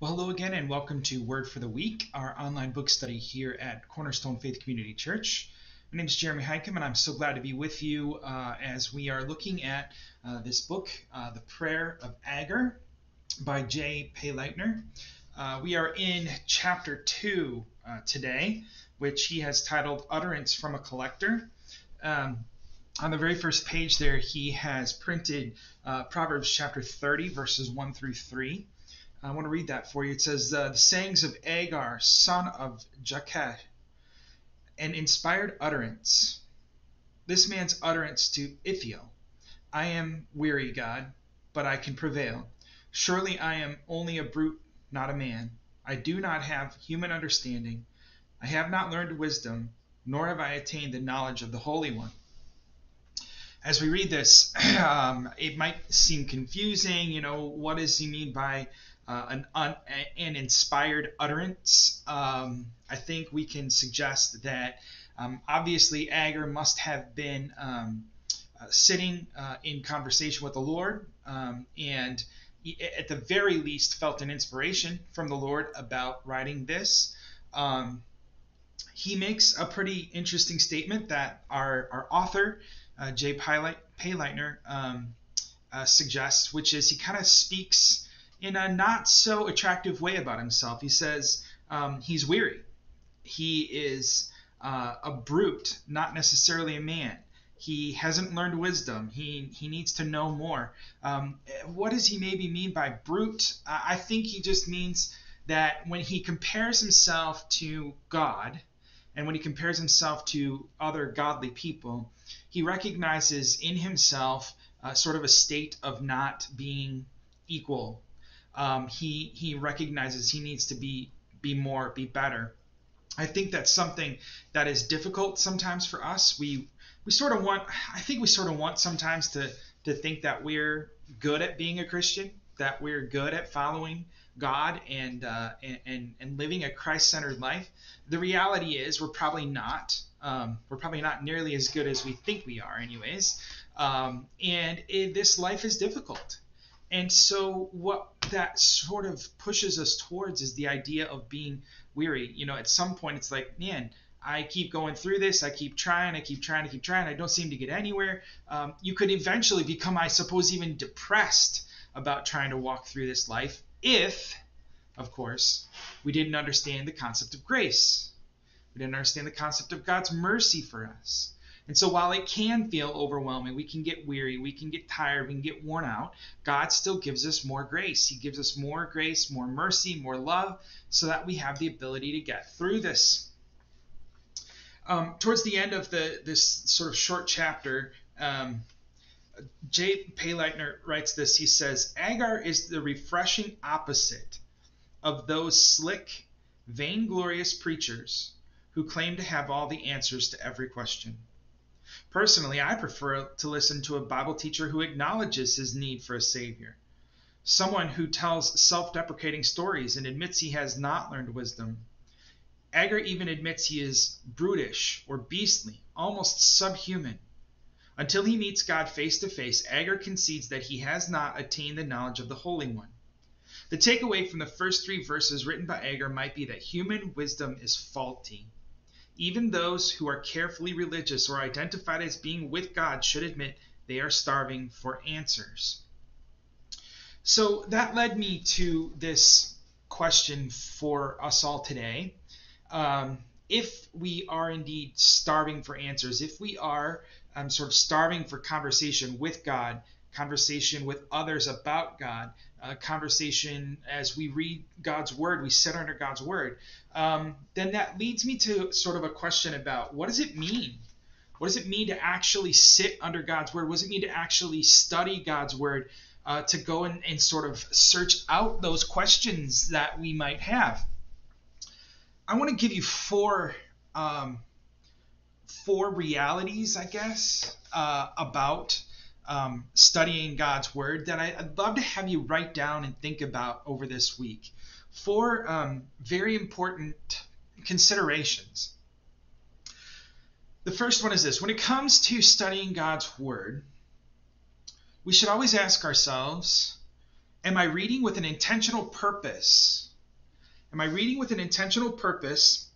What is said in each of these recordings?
Well, hello again, and welcome to Word for the Week, our online book study here at Cornerstone Faith Community Church. My name is Jeremy Heikem, and I'm so glad to be with you uh, as we are looking at uh, this book, uh, The Prayer of Agur by Jay Payleitner. Uh, we are in chapter 2 uh, today, which he has titled Utterance from a Collector. Um, on the very first page there, he has printed uh, Proverbs chapter 30, verses 1 through 3. I want to read that for you. It says, uh, The sayings of Agur, son of Jakeh, an inspired utterance. This man's utterance to Ithiel I am weary, God, but I can prevail. Surely I am only a brute, not a man. I do not have human understanding. I have not learned wisdom, nor have I attained the knowledge of the Holy One. As we read this, um, it might seem confusing. You know, what does he mean by uh, an, un, an inspired utterance. Um, I think we can suggest that um, obviously Agur must have been um, uh, sitting uh, in conversation with the Lord um, and he, at the very least felt an inspiration from the Lord about writing this. Um, he makes a pretty interesting statement that our, our author, uh, Jay Payleitner, um, uh, suggests, which is he kind of speaks in a not so attractive way about himself. He says um, he's weary. He is uh, a brute, not necessarily a man. He hasn't learned wisdom. He he needs to know more. Um, what does he maybe mean by brute? I think he just means that when he compares himself to God, and when he compares himself to other godly people, he recognizes in himself uh, sort of a state of not being equal um, he he recognizes he needs to be be more, be better. I think that's something that is difficult sometimes for us. We we sort of want I think we sort of want sometimes to to think that we're good at being a Christian, that we're good at following God and uh, and and living a Christ-centered life. The reality is we're probably not. Um, we're probably not nearly as good as we think we are, anyways. Um, and it, this life is difficult. And so what that sort of pushes us towards is the idea of being weary. You know, at some point it's like, man, I keep going through this. I keep trying. I keep trying. I keep trying. I don't seem to get anywhere. Um, you could eventually become, I suppose, even depressed about trying to walk through this life if, of course, we didn't understand the concept of grace. We didn't understand the concept of God's mercy for us. And so while it can feel overwhelming, we can get weary, we can get tired, we can get worn out, God still gives us more grace. He gives us more grace, more mercy, more love, so that we have the ability to get through this. Um, towards the end of the this sort of short chapter, um, Jay Payleitner writes this. He says, Agur is the refreshing opposite of those slick, vainglorious preachers who claim to have all the answers to every question. Personally, I prefer to listen to a Bible teacher who acknowledges his need for a Savior. Someone who tells self deprecating stories and admits he has not learned wisdom. Agur even admits he is brutish or beastly, almost subhuman. Until he meets God face to face, Agur concedes that he has not attained the knowledge of the Holy One. The takeaway from the first three verses written by Agur might be that human wisdom is faulty. Even those who are carefully religious or identified as being with God should admit they are starving for answers. So that led me to this question for us all today. Um, if we are indeed starving for answers, if we are um, sort of starving for conversation with God, conversation with others about God, uh, conversation as we read God's word, we sit under God's word, um, then that leads me to sort of a question about what does it mean? What does it mean to actually sit under God's word? What does it mean to actually study God's word? Uh, to go and, and sort of search out those questions that we might have. I want to give you four um, four realities, I guess, uh, about um, studying God's Word that I, would love to have you write down and think about over this week. Four um, very important considerations. The first one is this when it comes to studying God's Word, we should always ask ourselves Am I reading with an intentional purpose Am I reading with an intentional purpose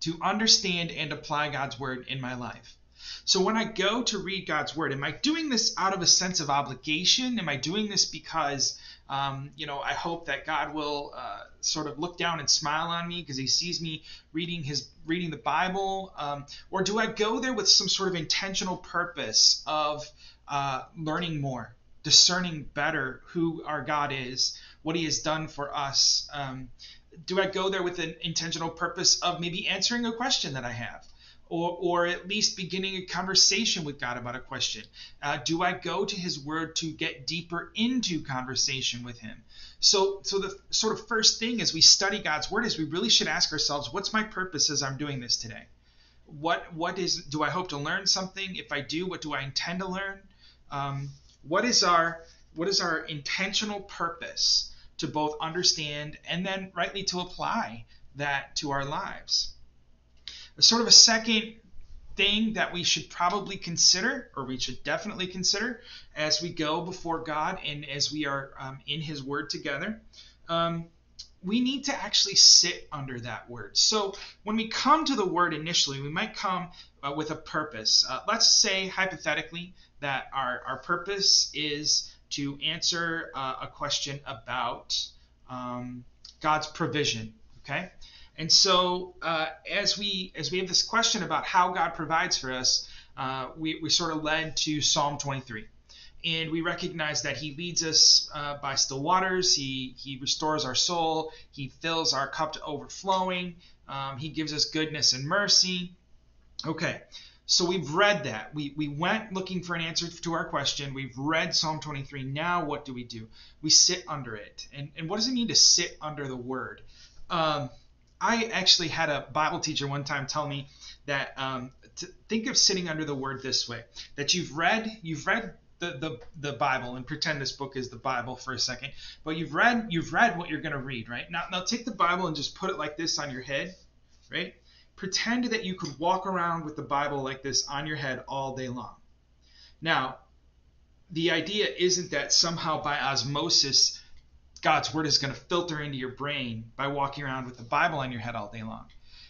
to understand and apply God's word in my life? So when I go to read God's word, am I doing this out of a sense of obligation? Am I doing this because, um, you know, I hope that God will uh, sort of look down and smile on me because He sees me reading His reading the Bible, um, or do I go there with some sort of intentional purpose of uh, learning more, discerning better who our God is, what He has done for us? Um, do I go there with an intentional purpose of maybe answering a question that I have? Or, or at least beginning a conversation with God about a question? Uh, do I go to His Word to get deeper into conversation with Him? So, so the sort of first thing as we study God's Word is we really should ask ourselves, what's my purpose as I'm doing this today? What what is do I hope to learn something? If I do, what do I intend to learn? Um, what is our what is our intentional purpose to both understand and then rightly to apply that to our lives? Sort of a second thing that we should probably consider, or we should definitely consider, as we go before God and as we are um, in His Word together. Um, we need to actually sit under that word. So when we come to the word initially, we might come uh, with a purpose. Uh, let's say, hypothetically, that our, our purpose is to answer uh, a question about um, God's provision. Okay? And so uh, as we as we have this question about how God provides for us, uh, we, we sort of led to Psalm 23. And we recognize that He leads us uh, by still waters. He He restores our soul. He fills our cup to overflowing. Um, he gives us goodness and mercy. Okay, so we've read that. We, we went looking for an answer to our question. We've read Psalm 23. Now what do we do? We sit under it. And, and what does it mean to sit under the word? Um, I actually had a Bible teacher one time tell me that um, to think of sitting under the Word this way: that you've read, you've read the, the, the Bible, and pretend this book is the Bible for a second, but you've read you've read what you're going to read, right? Now now take the Bible and just put it like this on your head, right? Pretend that you could walk around with the Bible like this on your head all day long. Now, the idea isn't that somehow by osmosis God's word is going to filter into your brain by walking around with the Bible on your head all day long.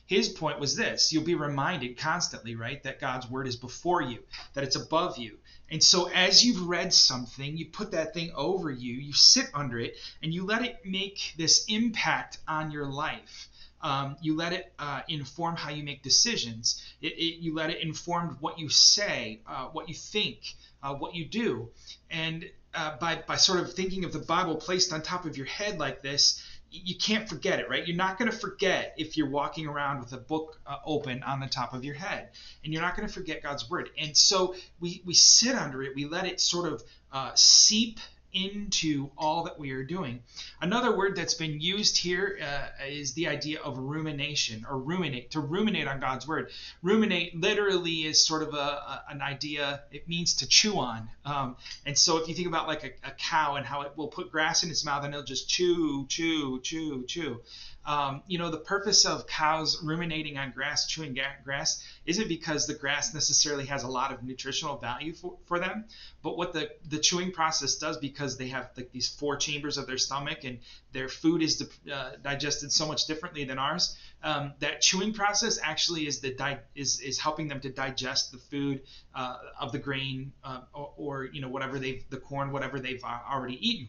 His point was this you'll be reminded constantly, right, that God's word is before you, that it's above you. And so as you've read something, you put that thing over you, you sit under it, and you let it make this impact on your life. Um, you let it uh, inform how you make decisions. It, it, you let it inform what you say, uh, what you think, uh, what you do. And uh, by by sort of thinking of the Bible placed on top of your head like this, you can't forget it, right? You're not going to forget if you're walking around with a book uh, open on the top of your head, and you're not going to forget God's word. And so we we sit under it, we let it sort of uh, seep into all that we are doing. Another word that's been used here uh, is the idea of rumination or ruminate, to ruminate on God's word. Ruminate literally is sort of a, a an idea, it means to chew on. Um, and so if you think about like a, a cow and how it will put grass in its mouth and it'll just chew, chew, chew, chew. Um, you know, the purpose of cows ruminating on grass, chewing grass, isn't because the grass necessarily has a lot of nutritional value for, for them, but what the, the chewing process does because they have like these four chambers of their stomach and their food is uh, digested so much differently than ours. Um, that chewing process actually is the di- is is helping them to digest the food uh, of the grain uh, or, or, you know whatever they've the corn whatever they've uh, already eaten.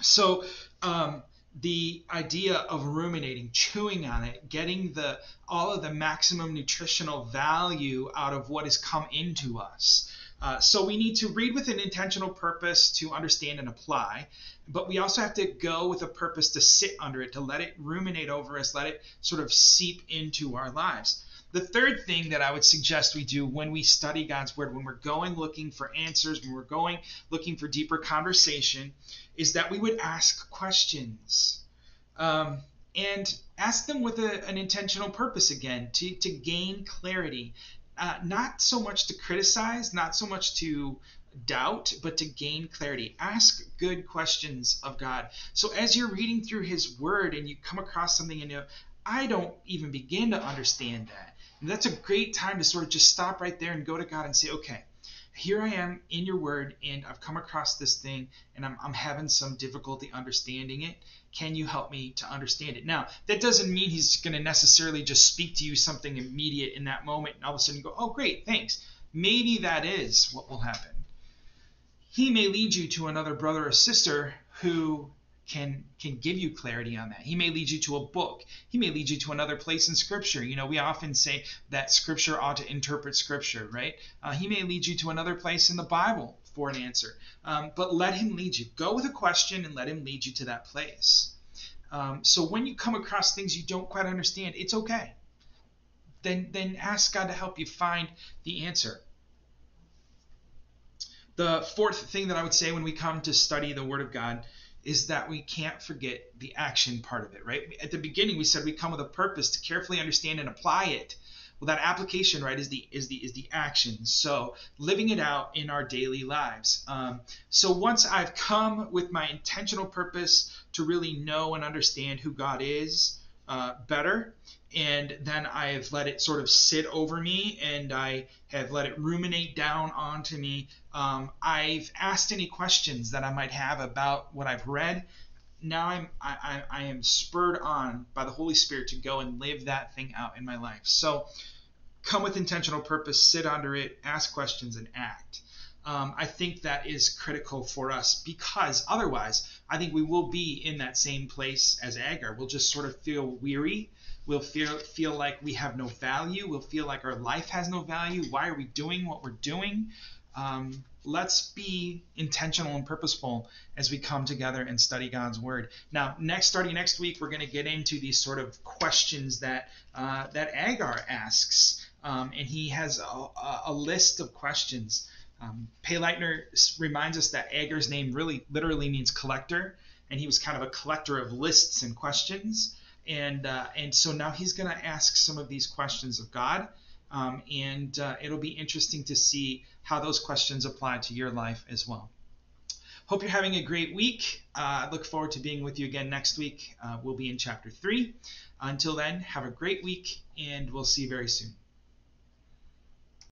So um, the idea of ruminating, chewing on it, getting the all of the maximum nutritional value out of what has come into us. Uh, so we need to read with an intentional purpose to understand and apply, but we also have to go with a purpose to sit under it, to let it ruminate over us, let it sort of seep into our lives. The third thing that I would suggest we do when we study God's Word, when we're going looking for answers, when we're going looking for deeper conversation, is that we would ask questions. Um, and ask them with a, an intentional purpose again to, to gain clarity. Uh, not so much to criticize, not so much to doubt, but to gain clarity. Ask good questions of God. So as you're reading through His Word and you come across something and you know, I don't even begin to understand that. And that's a great time to sort of just stop right there and go to God and say, okay, here I am in your word, and I've come across this thing, and I'm, I'm having some difficulty understanding it. Can you help me to understand it? Now, that doesn't mean he's going to necessarily just speak to you something immediate in that moment, and all of a sudden you go, oh, great, thanks. Maybe that is what will happen. He may lead you to another brother or sister who can can give you clarity on that. He may lead you to a book. He may lead you to another place in Scripture. You know, we often say that Scripture ought to interpret Scripture, right? Uh, he may lead you to another place in the Bible for an answer. Um, but let him lead you. Go with a question and let him lead you to that place. Um, so when you come across things you don't quite understand, it's okay. Then then ask God to help you find the answer. The fourth thing that I would say when we come to study the Word of God is that we can't forget the action part of it, right? At the beginning, we said we come with a purpose to carefully understand and apply it. Well, that application, right, is the is the is the action. So living it out in our daily lives. Um, so once I've come with my intentional purpose to really know and understand who God is uh, better, and then I have let it sort of sit over me and I have let it ruminate down onto me. Um, I've asked any questions that I might have about what I've read. Now I'm I, I, I am spurred on by the Holy Spirit to go and live that thing out in my life. So come with intentional purpose, sit under it, ask questions, and act. Um, I think that is critical for us because otherwise, I think we will be in that same place as Agur. We'll just sort of feel weary We'll feel feel like we have no value. We'll feel like our life has no value. Why are we doing what we're doing? Um, let's be intentional and purposeful as we come together and study God's Word. Now, next, starting next week, we're going to get into these sort of questions that uh, that Agur asks, um, and he has a, a, list of questions. Um, Payleitner reminds us that Agur's name really literally means collector, and he was kind of a collector of lists and questions and uh, and so now he's going to ask some of these questions of God, um, and uh, it'll be interesting to see how those questions apply to your life as well. Hope you're having a great week. Uh, I look forward to being with you again next week. Uh, we'll be in chapter three. Until then, have a great week, and we'll see you very soon.